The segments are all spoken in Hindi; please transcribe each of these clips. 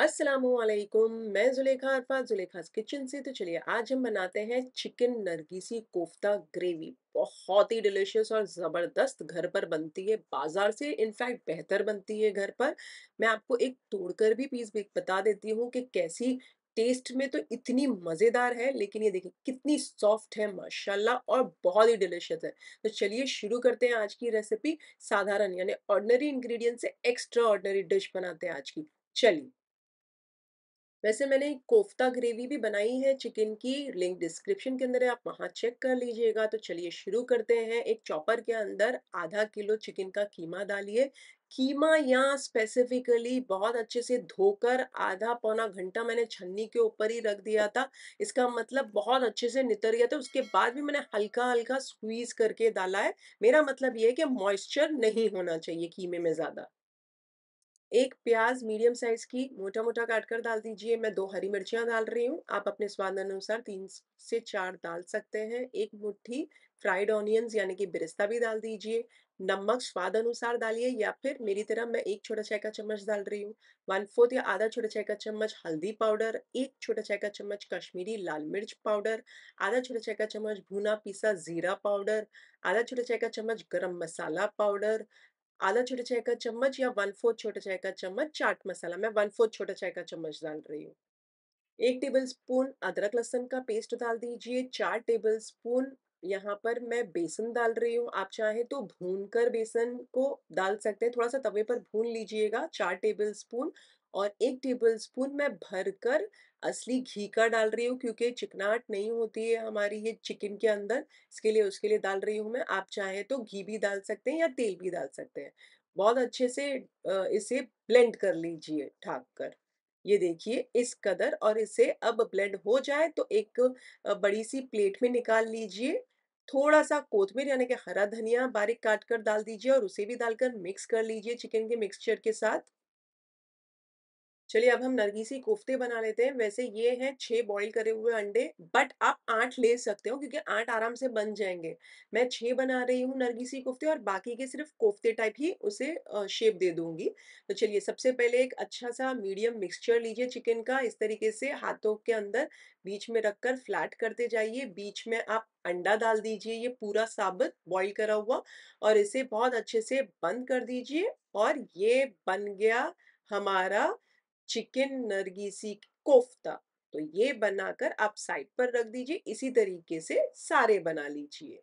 अस्सलामुअलैकुम, मैं ज़ुलेखा अरफात, ज़ुलेखास किचन से। तो चलिए, आज हम बनाते हैं चिकन नरगिसी कोफ्ता ग्रेवी। बहुत ही डिलीशियस और ज़बरदस्त घर पर बनती है। बाज़ार से इनफैक्ट बेहतर बनती है घर पर। मैं आपको एक तोड़कर भी पीस भी बता देती हूँ कि कैसी टेस्ट में तो इतनी मज़ेदार है, लेकिन ये देखिए, कितनी सॉफ्ट है, माशाल्लाह, और बहुत ही डिलीशियस है। तो चलिए, शुरू करते हैं आज की रेसिपी। साधारण, यानी ऑर्डनरी इंग्रेडिएंट से एक्स्ट्रा ऑर्डनरी डिश बनाते हैं आज की। चलिए। वैसे मैंने कोफ्ता ग्रेवी भी बनाई है, चिकन की लिंक डिस्क्रिप्शन के अंदर है, आप वहाँ चेक कर लीजिएगा। तो चलिए शुरू करते हैं। एक चॉपर के अंदर आधा किलो चिकन का कीमा डालिए। कीमा यहाँ स्पेसिफिकली बहुत अच्छे से धोकर आधा पौना घंटा मैंने छन्नी के ऊपर ही रख दिया था। इसका मतलब बहुत अच्छे से नितर गया था। उसके बाद भी मैंने हल्का हल्का स्क्वीज करके डाला है। मेरा मतलब ये है कि मॉइस्चर नहीं होना चाहिए कीमे में ज़्यादा। एक प्याज मीडियम साइज़ की मोटा मोटा काट कर डाल दीजिए। मैं दो हरी मिर्चियाँ डाल रही हूँ। आप अपने स्वाद अनुसार तीन से चार डाल सकते हैं। एक मुट्ठी फ्राइड ऑनियंस यानी कि बिरिस्ता भी डाल दीजिए। नमक स्वाद अनुसार डालिए या फिर मेरी तरह मैं एक छोटा चाय का चम्मच डाल रही हूँ। वन फोर्थ या आधा छोटा चाय का चम्मच हल्दी पाउडर, एक छोटा चाय का चम्मच कश्मीरी लाल मिर्च पाउडर, आधा छोटा चाय का चम्मच भुना पीसा जीरा पाउडर, आधा छोटा चाय का चम्मच गरम मसाला पाउडर आधा छोटा चाय का चम्मच या वन फोर्थ छोटा चाय का चम्मच चाट मसाला। मैं वन फोर्थ छोटा चाय का चम्मच डाल रही हूँ। एक टेबल स्पून अदरक लहसन का पेस्ट डाल दीजिए। चार टेबल स्पून यहाँ पर मैं बेसन डाल रही हूँ। आप चाहें तो भून कर बेसन को डाल सकते हैं। थोड़ा सा तवे पर भून लीजिएगा। चार टेबल स्पून और एक टेबल स्पून मैं भर कर असली घी का डाल रही हूँ, क्योंकि चिकनाहट नहीं होती है हमारी ये चिकन के अंदर, इसके लिए, उसके लिए डाल रही हूँ मैं। आप चाहें तो घी भी डाल सकते हैं या तेल भी डाल सकते हैं। बहुत अच्छे से इसे ब्लेंड कर लीजिए ढाक कर ये देखिए, इस कदर और इसे अब ब्लेंड हो जाए तो एक बड़ी सी प्लेट में निकाल लीजिए। थोड़ा सा कोथमीर, यानी कि हरा धनिया बारीक काट कर डाल दीजिए और उसे भी डालकर मिक्स कर लीजिए चिकन के मिक्सचर के साथ। चलिए अब हम नरगिसी कोफ्ते बना लेते हैं। वैसे ये हैं छह बॉईल करे हुए अंडे बट आप आठ ले सकते हो क्योंकि आठ आराम से बन जाएँगे। मैं छह बना रही हूँ नरगिसी कोफ्ते और बाकी के सिर्फ़ कोफ्ते टाइप ही उसे शेप दे दूँगी। तो चलिए सबसे पहले एक अच्छा सा मीडियम मिक्सचर लीजिए चिकन का। इस तरीके से हाथों के अंदर बीच में रखकर फ्लैट करते जाइए। बीच में आप अंडा डाल दीजिए, ये पूरा साबित बॉईल करा हुआ और इसे बहुत अच्छे से बंद कर दीजिए और ये बन गया हमारा चिकन नरगिसी कोफ्ता तो ये बनाकर आप साइड पर रख दीजिए, इसी तरीके से सारे बना लीजिए।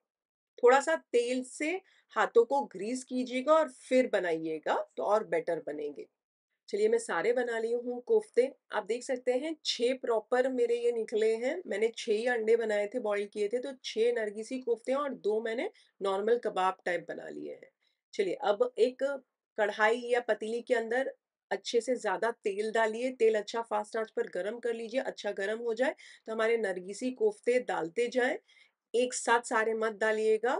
थोड़ा सा तेल से हाथों को ग्रीस कीजिएगा और फिर बनाइएगा तो और बेटर बनेंगे। चलिए, मैं सारे बना ली हूँ कोफ्ते। आप देख सकते हैं, छह प्रॉपर मेरे ये निकले हैं। मैंने छह ही अंडे बनाए थे, बॉईल किए थे तो छह नरगिसी कोफ्ते और दो मैंने नॉर्मल कबाब टाइप बना लिए हैं। चलिए, अब एक कढ़ाई या पतीली के अंदर अच्छे से ज़्यादा तेल डालिए, तेल अच्छा फास्ट आँच पर गरम कर लीजिए अच्छा गरम हो जाए तो हमारे नरगिसी कोफ्ते डालते जाएँ। एक साथ सारे मत डालिएगा,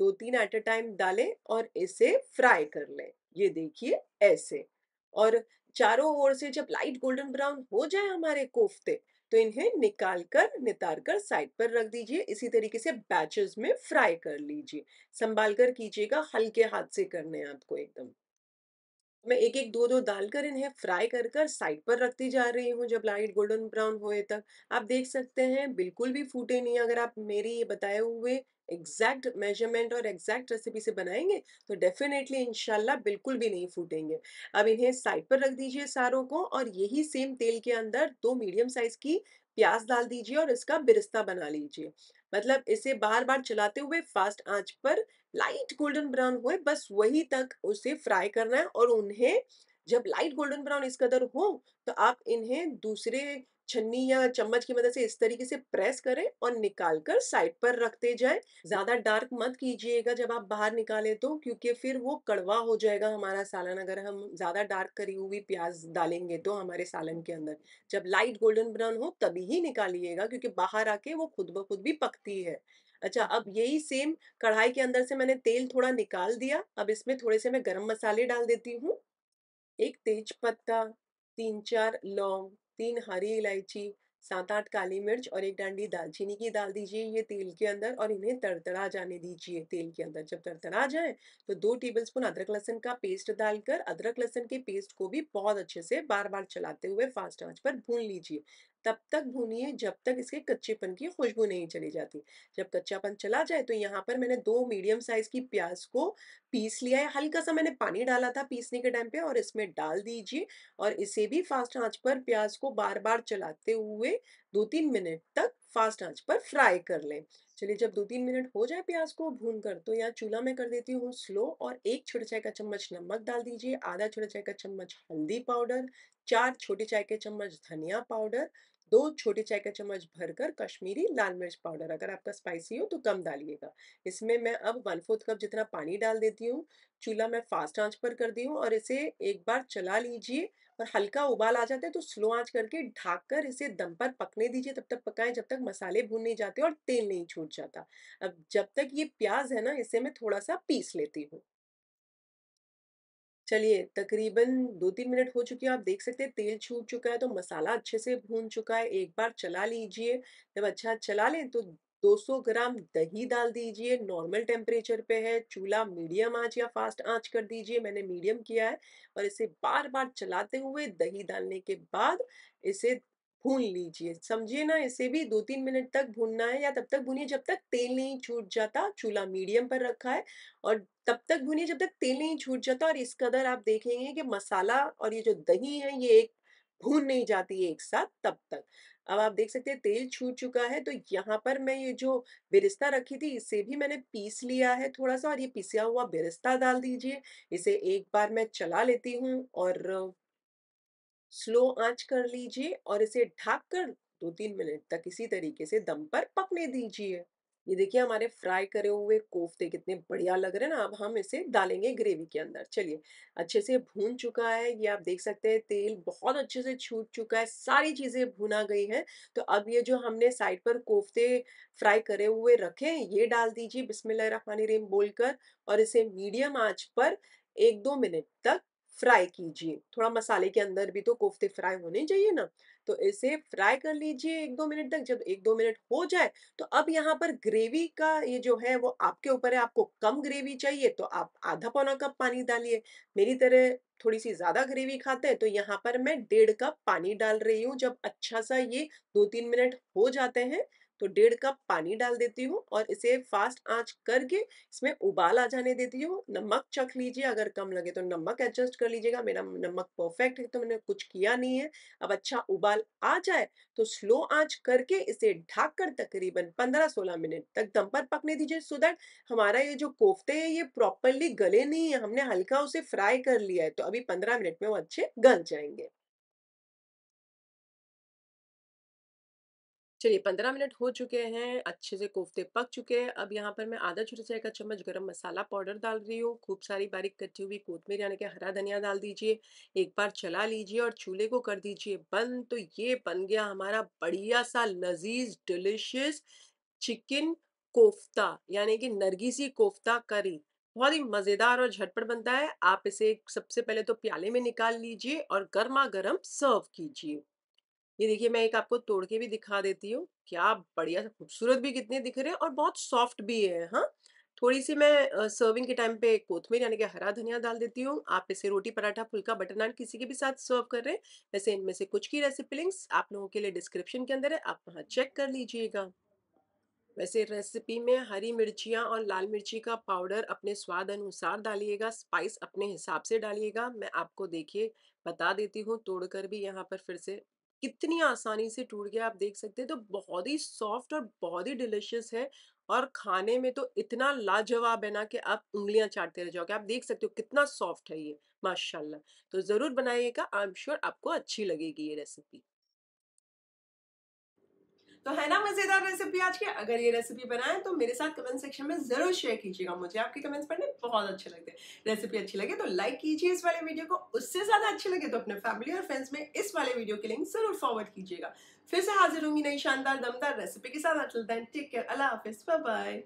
दो तीन एट अ टाइम डालें और इसे फ्राई कर लें। ये देखिए, ऐसे। और चारों ओर से जब लाइट गोल्डन ब्राउन हो जाए हमारे कोफ्ते तो इन्हें निकाल कर नितार कर साइड पर रख दीजिए। इसी तरीके से बैचेस में फ्राई कर लीजिए। संभाल कर कीजिएगा, हल्के हाथ से करने आपको एकदम। मैं एक एक दो दो डालकर इन्हें फ्राई कर कर साइड पर रखती जा रही हूँ जब लाइट गोल्डन ब्राउन होए तक। आप देख सकते हैं, बिल्कुल भी फूटे नहीं अगर आप मेरी ये बताए हुए एग्जैक्ट मेज़रमेंट और एग्जैक्ट रेसिपी से बनाएँगे तो डेफिनेटली इंशाल्लाह बिल्कुल भी नहीं फूटेंगे। अब इन्हें साइड पर रख दीजिए सारों को और यही सेम तेल के अंदर दो मीडियम साइज़ की प्याज डाल दीजिए और इसका बिरस्ता बना लीजिए। मतलब इसे बार बार चलाते हुए फास्ट आँच पर लाइट गोल्डन ब्राउन हुए बस वही तक उसे फ्राई करना है और उन्हें जब लाइट गोल्डन ब्राउन इस कदर हो तो आप इन्हें दूसरे छन्नी या चम्मच की मदद से इस तरीके से प्रेस करें और निकाल कर साइड पर रखते जाएँ। ज़्यादा डार्क मत कीजिएगा जब आप बाहर निकालें तो क्योंकि फिर वो कड़वा हो जाएगा हमारा सालन। अगर हम ज़्यादा डार्क करी हुई प्याज डालेंगे तो हमारे सालन के अंदर। जब लाइट गोल्डन ब्राउन हो तभी ही निकालिएगा, क्योंकि बाहर आके वो खुद ब खुद भी पकती है। अच्छा अब यही सेम कढ़ाई के अंदर से मैंने तेल थोड़ा निकाल दिया। अब इसमें थोड़े से मैं गरम मसाले डाल देती हूँ। एक तेज पत्ता तीन चार लौंग तीन हरी इलायची सात आठ काली मिर्च और एक डांडी दालचीनी की डाल दीजिए ये तेल के अंदर और इन्हें तड़तड़ा जाने दीजिए तेल के अंदर। जब तड़तड़ा जाए तो दो टेबलस्पून अदरक लहसन का पेस्ट डालकर अदरक लहसन के पेस्ट को भी बहुत अच्छे से बार बार चलाते हुए फास्ट आँच पर भून लीजिए। तब तक भूनिए जब तक इसके कच्चेपन की खुशबू नहीं चली जाती। जब कच्चापन चला जाए तो यहाँ पर मैंने दो मीडियम साइज़ की प्याज को पीस लिया है। हल्का सा मैंने पानी डाला था पीसने के टाइम पे और इसमें डाल दीजिए और इसे भी फास्ट आँच पर प्याज को बार बार चलाते हुए दो तीन मिनट तक फास्ट आँच पर फ्राई कर लें। चलिए जब दो तीन मिनट हो जाए प्याज को भून कर तो यहाँ चूल्हा में कर देती हूँ स्लो और एक छोटे चाय का चम्मच नमक डाल दीजिए, आधा छोटे चाय का चम्मच हल्दी पाउडर, चार छोटे चाय के चम्मच धनिया पाउडर दो छोटे चाय का चम्मच भरकर कश्मीरी लाल मिर्च पाउडर अगर आपका स्पाइसी हो तो कम डालिएगा। इसमें मैं अब वन फोर्थ कप जितना पानी डाल देती हूँ, चूल्हा मैं फास्ट आँच पर कर दी हूँ और इसे एक बार चला लीजिए और हल्का उबाल आ जाता है तो स्लो आँच करके ढाक कर इसे दम पर पकने दीजिए तब तक पकाएँ जब तक मसाले भून नहीं जाते और तेल नहीं छूट जाता। अब जब तक ये प्याज है ना, इसे मैं थोड़ा सा पीस लेती हूँ। चलिए, तकरीबन 2-3 मिनट हो चुके हैं, आप देख सकते हैं, तेल छूट चुका है तो मसाला अच्छे से भून चुका है, एक बार चला लीजिए, जब अच्छा चला लें तो 200 ग्राम दही डाल दीजिए, नॉर्मल टेम्परेचर पे है, चूल्हा मीडियम आँच या फास्ट आँच कर दीजिए, मैंने मीडियम किया है, और इसे बार बार चलाते हुए दही डालने के बाद, इसे भून लीजिए। समझिए ना, इसे भी दो तीन मिनट तक भूनना है या तब तक भूनिए जब तक तेल नहीं छूट जाता, चूल्हा मीडियम पर रखा है और तब तक भूनिए जब तक तेल नहीं छूट जाता और इस कदर आप देखेंगे कि मसाला और ये जो दही है, ये एक भून नहीं जाती है एक साथ तब तक। अब आप देख सकते हैं तेल छूट चुका है तो यहाँ पर मैं ये जो बिरिस्ता रखी थी, इसे भी मैंने पीस लिया है थोड़ा सा और ये पिसा हुआ बिरिस्ता डाल दीजिए। इसे एक बार मैं चला लेती हूँ और स्लो आँच कर लीजिए और इसे ढक कर दो तीन मिनट तक इसी तरीके से दम पर पकने दीजिए। ये देखिए हमारे फ्राई करे हुए कोफ्ते कितने बढ़िया लग रहे हैं ना, अब हम इसे डालेंगे ग्रेवी के अंदर। चलिए, अच्छे से भून चुका है, ये आप देख सकते हैं तेल बहुत अच्छे से छूट चुका है, सारी चीज़ें भुना गई हैं। तो अब ये जो हमने साइड पर कोफ्ते फ्राई करे हुए रखे हैं, ये डाल दीजिए बिस्मिल्लाहिर्रहमानिर्रहीम बोलकर और इसे मीडियम आँच पर एक दो मिनट तक फ्राई कीजिए। थोड़ा मसाले के अंदर भी तो कोफ्ते फ्राई होने चाहिए ना। तो इसे फ्राई कर लीजिए एक दो मिनट तक। जब एक दो मिनट हो जाए तो अब यहाँ पर ग्रेवी का ये जो है, वो आपके ऊपर है। आपको कम ग्रेवी चाहिए तो आप आधा पौना कप पानी डालिए। मेरी तरह थोड़ी सी ज़्यादा ग्रेवी खाते हैं तो यहाँ पर मैं डेढ़ कप पानी डाल रही हूँ। जब अच्छा सा ये दो तीन मिनट हो जाते हैं तो डेढ़ कप पानी डाल देती हूँ और इसे फास्ट आँच करके इसमें उबाल आ जाने देती हूँ। नमक चख लीजिए, अगर कम लगे तो नमक एडजस्ट कर लीजिएगा। मेरा नमक परफेक्ट है तो मैंने कुछ किया नहीं है। अब अच्छा उबाल आ जाए तो स्लो आँच करके इसे ढक कर तकरीबन 15-16 मिनट तक दम पर पकने दीजिए। सो दैट हमारा ये जो कोफ्ते है, ये प्रॉपरली गले नहीं है। हमने हल्का उसे फ्राई कर लिया है तो अभी पंद्रह मिनट में वो अच्छे गल जाएँगे। चलिए 15 मिनट हो चुके हैं, अच्छे से कोफ्ते पक चुके हैं। अब यहाँ पर मैं आधा छोटा चाय का चम्मच गरम मसाला पाउडर डाल रही हूँ। खूब सारी बारीक कटी हुई कोतमीर यानी कि हरा धनिया डाल दीजिए। एक बार चला लीजिए और चूल्हे को कर दीजिए बंद। तो ये बन गया हमारा बढ़िया सा लजीज, डिलिशियस चिकन कोफ्ता, यानी कि नरगिसी कोफ्ता करी। बहुत ही मज़ेदार और झटपट बनता है। आप इसे सबसे पहले तो प्याले में निकाल लीजिए और गर्मा गर्म सर्व कीजिए। ये देखिए, मैं एक आपको तोड़ के भी दिखा देती हूँ, क्या बढ़िया खूबसूरत भी कितने दिख रहे हैं और बहुत सॉफ्ट भी है हाँ। थोड़ी सी मैं सर्विंग के टाइम पे कोथमीर यानी कि हरा धनिया डाल देती हूँ, आप इसे रोटी, पराठा, फुल्का, बटर नान किसी के भी साथ सर्व कर रहे हैं, वैसे इनमें से कुछ की रेसिपी लिंक्स आप लोगों के लिए डिस्क्रिप्शन के अंदर है, आप वहाँ चेक कर लीजिएगा। वैसे रेसिपी में हरी मिर्चियाँ और लाल मिर्ची का पाउडर अपने स्वाद अनुसार डालिएगा, स्पाइस अपने हिसाब से डालिएगा, मैं आपको देखिए बता देती हूँ, तोड़कर भी यहाँ पर फिर से कितनी आसानी से टूट गया आप देख सकते हैं। तो बहुत ही सॉफ्ट और बहुत ही डिलिशियस है और खाने में तो इतना लाजवाब है ना कि आप उंगलियाँ चाटते रह जाओगे आप देख सकते हो कितना सॉफ्ट है ये, माशाल्लाह। तो ज़रूर बनाइएगा, आई एम श्योर आपको अच्छी लगेगी ये रेसिपी। तो है ना मज़ेदार रेसिपी आज की? अगर ये रेसिपी बनाए तो मेरे साथ कमेंट सेक्शन में ज़रूर शेयर कीजिएगा। मुझे आपके कमेंट्स पढ़ने बहुत अच्छे लगते हैं। रेसिपी अच्छी लगे तो लाइक कीजिए इस वाले वीडियो को। उससे ज़्यादा अच्छे लगे तो अपने फैमिली और फ्रेंड्स में इस वाले वीडियो के लिंक ज़रूर फॉरवर्ड कीजिएगा। फिर से हाजिर होंगी नई शानदार, दमदार रेसिपी के साथ। टेक केयर अल्लाह हाफिज. बाय